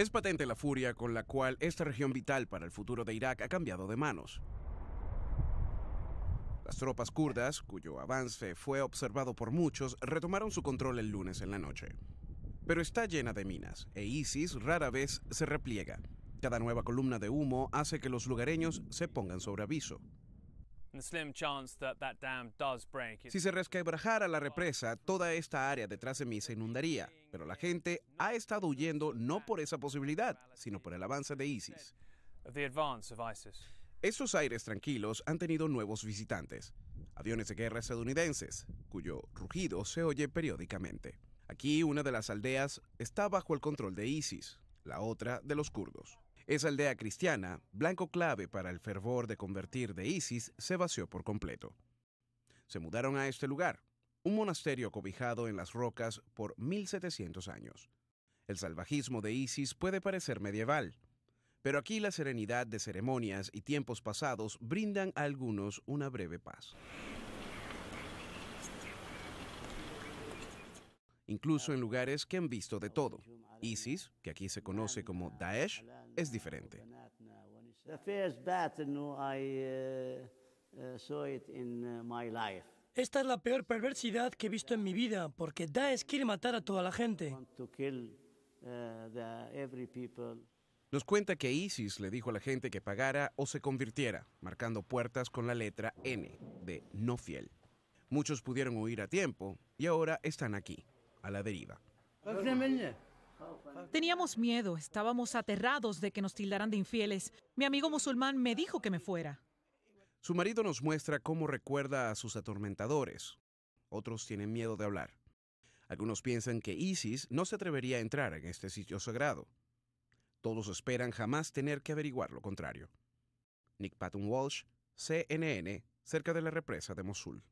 Es patente la furia con la cual esta región vital para el futuro de Irak ha cambiado de manos. Las tropas kurdas, cuyo avance fue observado por muchos, retomaron su control el lunes en la noche. Pero está llena de minas, e ISIS rara vez se repliega. Cada nueva columna de humo hace que los lugareños se pongan sobre aviso. Si se resquebrajara la represa, toda esta área detrás de mí se inundaría, pero la gente ha estado huyendo no por esa posibilidad, sino por el avance de ISIS. Esos aires tranquilos han tenido nuevos visitantes, aviones de guerra estadounidenses, cuyo rugido se oye periódicamente. Aquí una de las aldeas está bajo el control de ISIS, la otra de los kurdos. Esa aldea cristiana, blanco clave para el fervor de convertir de ISIS, se vació por completo. Se mudaron a este lugar, un monasterio cobijado en las rocas por 1700 años. El salvajismo de ISIS puede parecer medieval, pero aquí la serenidad de ceremonias y tiempos pasados brindan a algunos una breve paz. Incluso en lugares que han visto de todo. ISIS, que aquí se conoce como Daesh, es diferente. Esta es la peor perversidad que he visto en mi vida, porque Daesh quiere matar a toda la gente. Nos cuenta que ISIS le dijo a la gente que pagara o se convirtiera, marcando puertas con la letra N de no fiel. Muchos pudieron huir a tiempo y ahora están aquí, a la deriva. Teníamos miedo, estábamos aterrados de que nos tildaran de infieles. Mi amigo musulmán me dijo que me fuera. Su marido nos muestra cómo recuerda a sus atormentadores. Otros tienen miedo de hablar. Algunos piensan que ISIS no se atrevería a entrar en este sitio sagrado. Todos esperan jamás tener que averiguar lo contrario. Nick Patton Walsh, CNN, cerca de la represa de Mosul.